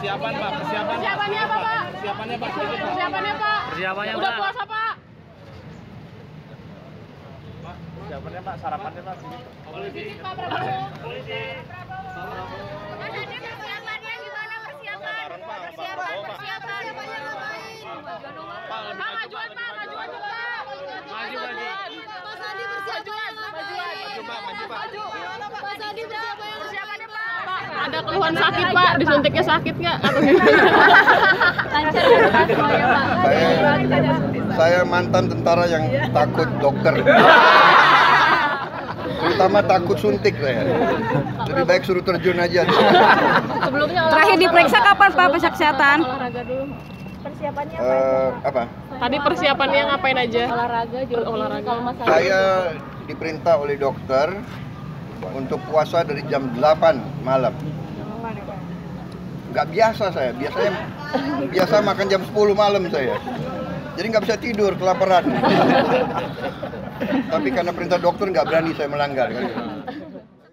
Persiapan Pak, persiapan. Persiapannya apa, Pak? Persiapannya Pak. sedikit, Pak. Persiapannya Pak. Persiapannya, Udah Pak. puasa Pak. Pak, Persiapannya Pak, sarapannya Pak. sedikit. Sedikit Pak Prabowo. Mas Adi persiapannya gimana persiapan? Persiapan, persiapan. Pak majuan Pak, majuan juga. Maju, maju. Mas Adi persiapan Majuan. Maju Pak, maju Pak. Mas Adi persiapan Persiapannya Pak. Pak, ada keluhan sakit Pak, disuntiknya sakit nggak? Atau gimana? Lancar ya semuanya Pak. Saya, saya mantan tentara yang takut dokter. Terutama takut suntik saya. Lebih baik suruh terjun aja. Sebelumnya Terakhir diperiksa kapan Pak periksa kesehatan? olahraga dulu. Eh, apa? Tadi persiapannya ngapain aja? Olahraga. Olahraga. Saya diperintah oleh dokter untuk puasa dari jam 8 malam. Nggak biasa saya, biasanya biasa makan jam 10 malam saya. Jadi nggak bisa tidur, kelaparan. Tapi karena perintah dokter nggak berani saya melanggar. kan.